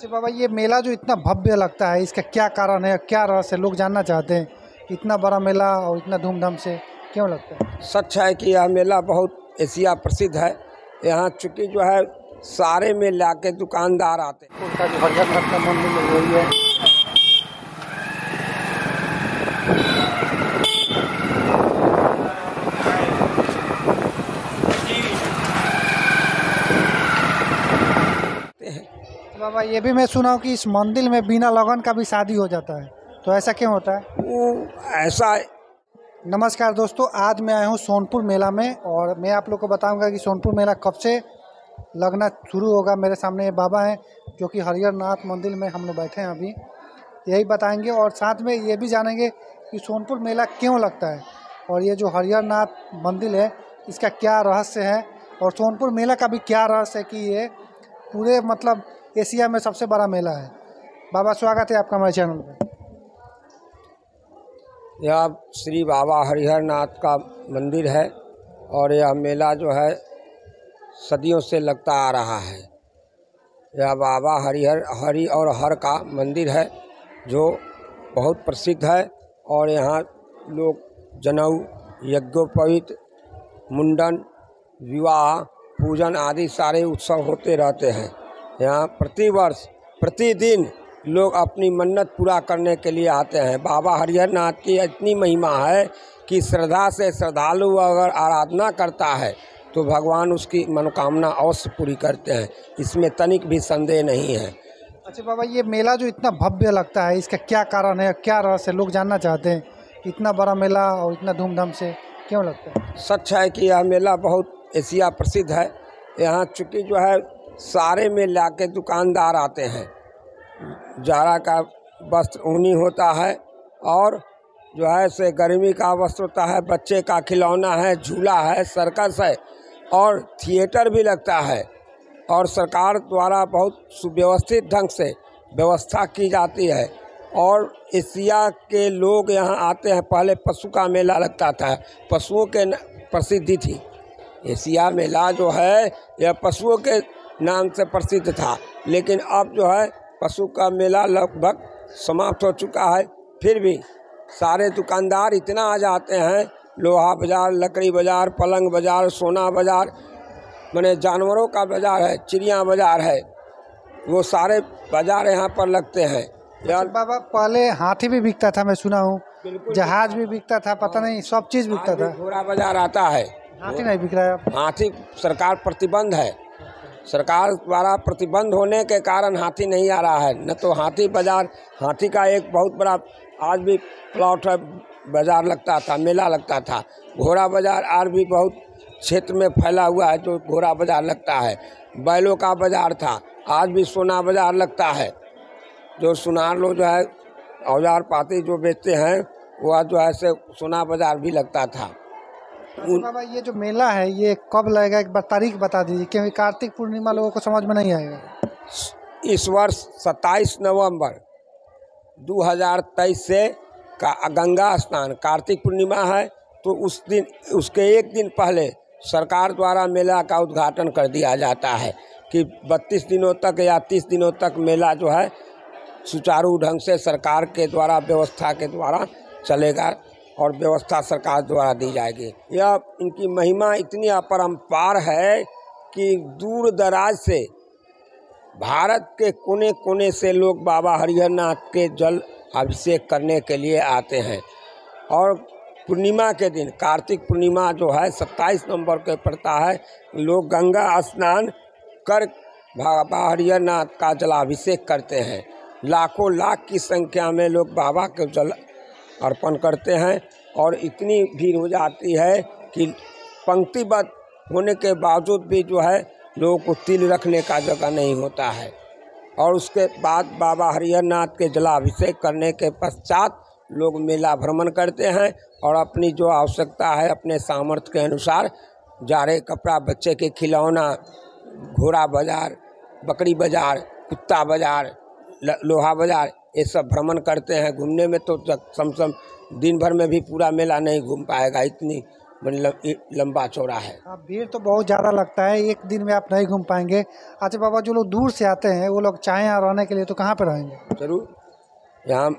अच्छा बाबा ये मेला जो इतना भव्य लगता है इसका क्या कारण है क्या रहस्य है लोग जानना चाहते हैं इतना बड़ा मेला और इतना धूमधाम से क्यों लगता है? सच है कि यह मेला बहुत एशिया प्रसिद्ध है। यहाँ चूँकि जो है सारे में लाके दुकानदार आते हैं। उनका जो का मंदिर में वही है। बाबा ये भी मैं सुना हूँ कि इस मंदिर में बिना लगन का भी शादी हो जाता है। तो ऐसा क्यों होता है? वो ऐसा नमस्कार दोस्तों आज मैं आया हूँ सोनपुर मेला में और मैं आप लोग को बताऊँगा कि सोनपुर मेला कब से लगना शुरू होगा। मेरे सामने ये बाबा हैं जो कि हरिहर नाथ मंदिर में हम लोग बैठे हैं अभी। यही बताएँगे और साथ में ये भी जानेंगे कि सोनपुर मेला क्यों लगता है और ये जो हरिहर नाथ मंदिर है इसका क्या रहस्य है और सोनपुर मेला का भी क्या रहस्य है कि ये पूरे मतलब एशिया में सबसे बड़ा मेला है। बाबा, स्वागत है आपका हमारे चैनल पर यह श्री बाबा हरिहर नाथ का मंदिर है और यह मेला जो है सदियों से लगता आ रहा है। यह बाबा हरिहर, हरि और हर का मंदिर है जो बहुत प्रसिद्ध है और यहाँ लोग जनेऊ, यज्ञोपवीत, मुंडन, विवाह, पूजन आदि सारे उत्सव होते रहते हैं। यहाँ प्रतिवर्ष प्रतिदिन लोग अपनी मन्नत पूरा करने के लिए आते हैं। बाबा हरिहर नाथ की इतनी महिमा है कि श्रद्धा से श्रद्धालु अगर आराधना करता है तो भगवान उसकी मनोकामना अवश्य पूरी करते हैं। इसमें तनिक भी संदेह नहीं है। अच्छा बाबा ये मेला जो इतना भव्य लगता है इसका क्या कारण है क्या रहस्य है? लोग जानना चाहते हैं इतना बड़ा मेला और इतना धूमधाम से क्यों लगता है? सच है कि यह मेला बहुत एशिया प्रसिद्ध है। यहाँ चूँकि जो है सारे मेले आके दुकानदार आते हैं। जाड़ा का वस्त्र ऊनी होता है और जो है से गर्मी का वस्त्र होता है, बच्चे का खिलौना है, झूला है, सर्कस है और थिएटर भी लगता है और सरकार द्वारा बहुत सुव्यवस्थित ढंग से व्यवस्था की जाती है और एशिया के लोग यहाँ आते हैं। पहले पशु का मेला लगता था, पशुओं के प्रसिद्धि थी। एशिया मेला जो है, यह पशुओं के नाम से प्रसिद्ध था। लेकिन अब जो है पशु का मेला लगभग समाप्त हो चुका है। फिर भी सारे दुकानदार इतना आ जाते हैं लोहा बाज़ार लकड़ी बाज़ार पलंग बाज़ार सोना बाज़ार मैंने जानवरों का बाज़ार है चिड़िया बाज़ार है वो सारे बाज़ार यहाँ पर लगते हैं। यार बाबा पहले हाथी भी बिकता था मैं सुना हूँ। जहाज़ भी बिकता था पता नहीं सब चीज़ बिकता था। घोड़ा बाज़ार आता है। हाथी नहीं बिक रहा है। हाथी सरकार प्रतिबंध है। सरकार द्वारा प्रतिबंध होने के कारण हाथी नहीं आ रहा है। न तो हाथी बाज़ार, हाथी का एक बहुत बड़ा आज भी प्लॉट है, बाज़ार लगता था, मेला लगता था। घोड़ा बाज़ार आज भी बहुत क्षेत्र में फैला हुआ है जो घोड़ा बाज़ार लगता है। बैलों का बाज़ार था, आज भी सोना बाज़ार लगता है। जो सुनार लोग जो है, औज़ार पाती जो बेचते हैं, वह जो है, से सोना बाज़ार भी लगता था। अच्छा बाबा ये जो मेला है ये कब लगेगा? एक बार तारीख बता दीजिए क्योंकि कार्तिक पूर्णिमा लोगों को समझ में नहीं आएगा। इस वर्ष 27 नवंबर 2023 से का गंगा स्नान कार्तिक पूर्णिमा है तो उस दिन उसके एक दिन पहले सरकार द्वारा मेला का उद्घाटन कर दिया जाता है कि 32 दिनों तक या 30 दिनों तक मेला जो है सुचारू ढंग से सरकार के द्वारा व्यवस्था के द्वारा चलेगा। और व्यवस्था सरकार द्वारा दी जाएगी। यह इनकी महिमा इतनी अपरम्पार है कि दूर दराज से भारत के कोने कोने से लोग बाबा हरिहर नाथ के जल अभिषेक करने के लिए आते हैं। और पूर्णिमा के दिन, कार्तिक पूर्णिमा जो है 27 नवंबर के पड़ता है। लोग गंगा स्नान कर बाबा हरिहर नाथ का जलाभिषेक करते हैं। लाखों लाख की संख्या में लोग बाबा के जल अर्पण करते हैं और इतनी भीड़ हो जाती है कि पंक्तिबद्ध होने के बावजूद भी जो है लोगों को तिल रखने का जगह नहीं होता है। और उसके बाद बाबा हरिहर नाथ के जलाभिषेक करने के पश्चात लोग मेला भ्रमण करते हैं और अपनी जो आवश्यकता है, अपने सामर्थ्य के अनुसार जाड़े कपड़ा, बच्चे के खिलौना, घोड़ा बाज़ार, बकरी बाज़ार, कुत्ता बाज़ार लोहा बाज़ार ये सब भ्रमण करते हैं। घूमने में तो सम सम दिन भर में भी पूरा मेला नहीं घूम पाएगा इतनी मतलब लंबा चौड़ा है। हाँ भीड़ तो बहुत ज़्यादा लगता है एक दिन में आप नहीं घूम पाएँगे। अच्छा बाबा जो लोग दूर से आते हैं वो लोग चाहें यहाँ रहने के लिए तो कहाँ पर रहेंगे? ज़रूर। यहाँ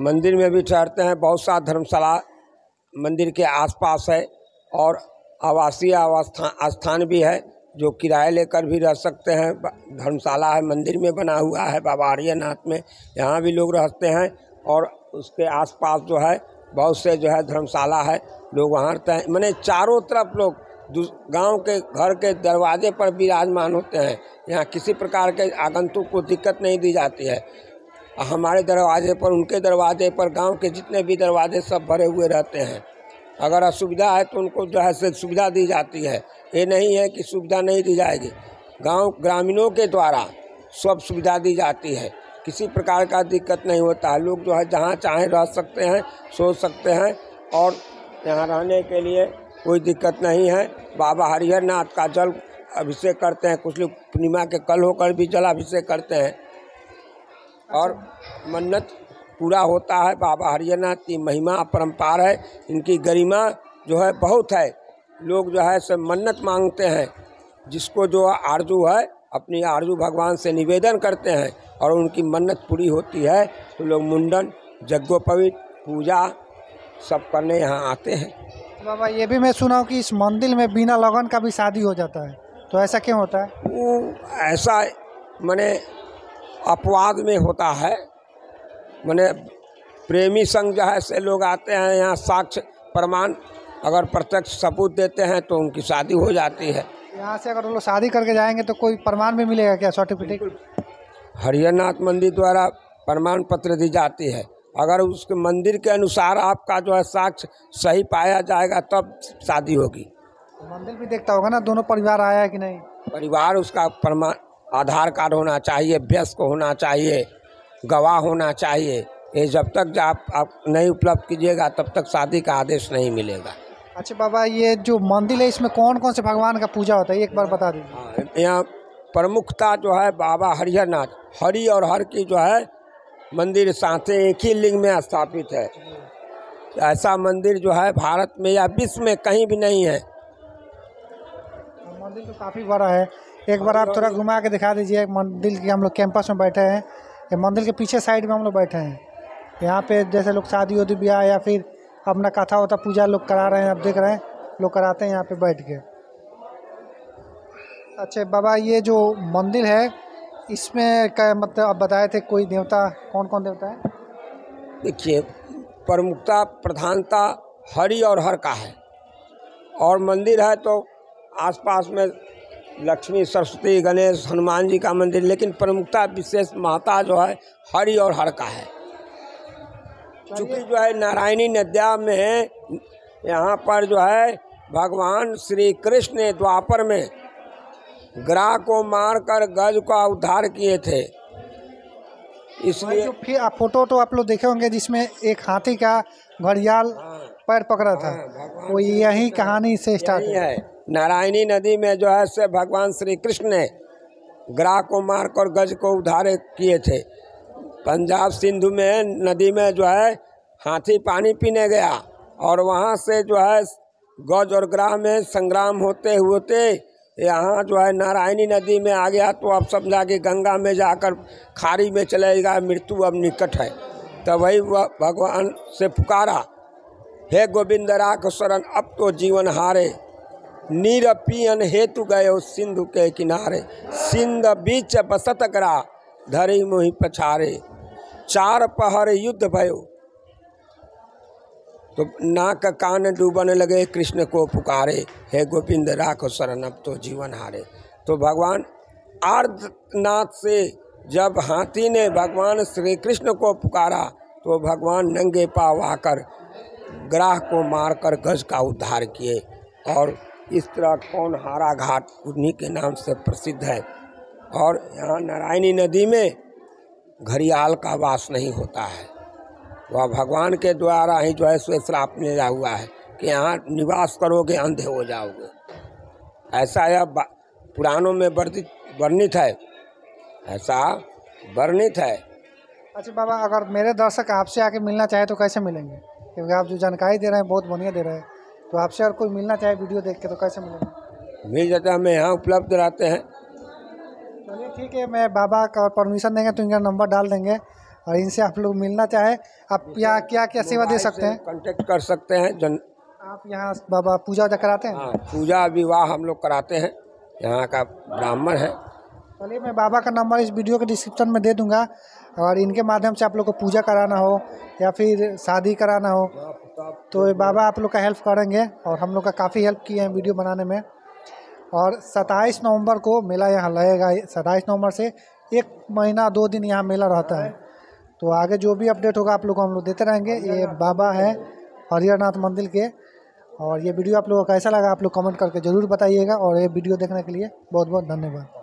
मंदिर में भी ठहरते हैं बहुत सा धर्मशाला मंदिर के आसपास है और आवासीय आवास्थान स्थान भी है। जो किराए लेकर भी रह सकते हैं धर्मशाला है, मंदिर में बना हुआ है, बाबा आर्यनाथ में, यहाँ भी लोग रहते हैं और उसके आसपास जो है, बहुत से जो है धर्मशाला है, लोग वहाँ रहते हैं। मैंने चारों तरफ़ लोग गाँव के घर के दरवाजे पर विराजमान होते हैं। यहाँ किसी प्रकार के आगंतुक को दिक्कत नहीं दी जाती है। हमारे दरवाजे पर, उनके दरवाजे पर, गाँव के जितने भी दरवाजे सब भरे हुए रहते हैं। अगर असुविधा है तो उनको जो है से सुविधा दी जाती है। ये नहीं है कि सुविधा नहीं दी जाएगी। गाँव ग्रामीणों के द्वारा सब सुविधा दी जाती है। किसी प्रकार का दिक्कत नहीं होता है। लोग जो है जहाँ चाहें रह सकते हैं, सो सकते हैं और यहाँ रहने के लिए कोई दिक्कत नहीं है। बाबा हरिहर नाथ का जल अभिषेक करते हैं। कुछ लोग पूर्णिमा के कल होकर भी जल अभिषेक करते हैं। और मन्नत पूरा होता है। बाबा हरियाणा की महिमा अपरम्पार है। इनकी गरिमा जो है बहुत है। लोग जो है सब मन्नत मांगते हैं जिसको जो आरज़ू है अपनी आरज़ू भगवान से निवेदन करते हैं और उनकी मन्नत पूरी होती है तो लोग मुंडन यज्ञोपवीत पूजा सब करने यहाँ आते हैं। बाबा ये भी मैं सुना हूँ कि इस मंदिर में बिना लगन का भी शादी हो जाता है। तो ऐसा क्यों होता है? वो ऐसा मैंने अपवाद में होता है। मैंने प्रेमी संघ जो है से लोग आते हैं यहाँ साक्ष्य प्रमाण अगर प्रत्यक्ष सबूत देते हैं तो उनकी शादी हो जाती है। यहाँ से अगर वो लोग शादी करके जाएँगे तो कोई प्रमाण भी मिलेगा क्या सर्टिफिकेट हरिहरनाथ मंदिर द्वारा प्रमाण पत्र दी जाती है। अगर उसके मंदिर के अनुसार आपका जो है साक्ष्य सही पाया जाएगा तब शादी होगी। मंदिर भी देखता होगा ना दोनों परिवार आया है कि नहीं? परिवार उसका प्रमाण आधार कार्ड होना चाहिए व्यस्क होना चाहिए गवाह होना चाहिए। ये जब तक आप, आप नहीं उपलब्ध कीजिएगा तब तक शादी का आदेश नहीं मिलेगा। अच्छा बाबा ये जो मंदिर है इसमें कौन कौन से भगवान का पूजा होता है? एक बार बता दीजिए। हाँ, यहाँ प्रमुखता जो है बाबा हरिहरनाथ। हरि और हर की जो है मंदिर साथ एक ही लिंग में स्थापित है। ऐसा मंदिर जो है भारत में या विश्व में कहीं भी नहीं है। मंदिर तो काफ़ी बड़ा है। एक बार आप थोड़ा घुमा के दिखा दीजिए मंदिर के हम लोग कैंपस में बैठे हैं। ये मंदिर के पीछे साइड में हम लोग बैठे हैं। यहाँ पे जैसे लोग शादी उदी ब्याह या फिर अपना कथा होता पूजा लोग करा रहे हैं आप देख रहे हैं, लोग कराते हैं यहाँ पे बैठ के। अच्छा बाबा, ये जो मंदिर है, इसमें क्या मतलब आप बताए थे, कोई देवता कौन कौन देवता है? देखिए, प्रमुखता, प्रधानता हरि और हर का है। और मंदिर है तो आसपास में लक्ष्मी, सरस्वती, गणेश, हनुमान जी का मंदिर, लेकिन प्रमुखता विशेष माता जो है, हरि और हर का है। चूँकि जो है नारायणी नद्या में यहाँ पर जो है भगवान श्री कृष्ण ने द्वापर में ग्राह को मारकर गज का उद्धार किए थे। इसलिए जो फिर आप फ़ोटो तो आप लोग देखे होंगे जिसमें एक हाथी का घड़ियाल हाँ। पैर पकड़ा था। हाँ, वो यही कहानी से स्टार्ट है। नारायणी नदी में जो है से भगवान श्री कृष्ण ने ग्राह को मारकर गज को उधारे किए थे। पंजाब सिंधु में, नदी में जो है, हाथी पानी पीने गया और वहाँ से जो है, गज और ग्राह में संग्राम होते होते यहाँ जो है, नारायणी नदी में आ गया तो अब समझा कि गंगा में जाकर खाड़ी में चलेगा मृत्यु अब निकट है। वही वह भगवान से पुकारा, हे गोविंद राख शरण, अब तो जीवन हारे। नीर पियन हेतु गए उस सिंधु के किनारे। सिंध बीच बसत करा, धरी मोहि पछारे। चार पहर युद्ध भयो। तो नाक कान डूबने लगे, कृष्ण को पुकारे, हे गोविंद, राख शरण, अब तो जीवन हारे। तो भगवान आर्दनाथ से जब हाथी ने भगवान श्री कृष्ण को पुकारा तो भगवान नंगे पाव आकर ग्राह को मारकर गज का उद्धार किए। और इस तरह कौन हारा घाट उन्हीं के नाम से प्रसिद्ध है? और यहाँ नारायणी नदी में घड़ियाल का वास नहीं होता है। वह भगवान के द्वारा ही जो है सो श्राप मिला हुआ है कि यहाँ निवास करोगे अंधे हो जाओगे। ऐसा यह पुराणों में वर्णित वर्णित है। ऐसा वर्णित है। अच्छा बाबा अगर मेरे दर्शक आपसे आके मिलना चाहे तो कैसे मिलेंगे? क्योंकि आप जो जानकारी दे रहे हैं बहुत बढ़िया दे रहे हैं। तो आपसे अगर कोई मिलना चाहे वीडियो देख के तो कैसे मिलेंगे? मिल जाता है हमें यहाँ उपलब्ध रहते हैं। चलिए ठीक है मैं बाबा का परमिशन देंगे तो इनका नंबर डाल देंगे और इनसे आप लोग मिलना चाहे आप यहाँ क्या क्या सेवा दे सकते हैं? कांटेक्ट कर सकते हैं जन आप यहाँ बाबा पूजा वूजा कराते हैं? हाँ पूजा विवाह हम लोग कराते हैं यहाँ का ब्राह्मण है। चलिए मैं बाबा का नंबर इस वीडियो के डिस्क्रिप्शन में दे दूँगा और इनके माध्यम से आप लोग को पूजा कराना हो या फिर शादी कराना हो तो बाबा आप लोग का हेल्प करेंगे और हम लोग का काफ़ी हेल्प किए हैं वीडियो बनाने में। और 27 नवंबर को मेला यहाँ लगेगा। 27 नवंबर से एक महीना, दो दिन यहाँ मेला रहता है। तो आगे जो भी अपडेट होगा, आप लोग को हम लोग देते रहेंगे। ये बाबा है हरिहरनाथ मंदिर के। और ये वीडियो आप लोगों को कैसा लगा, आप लोग कमेंट करके ज़रूर बताइएगा। और ये वीडियो देखने के लिए बहुत बहुत धन्यवाद।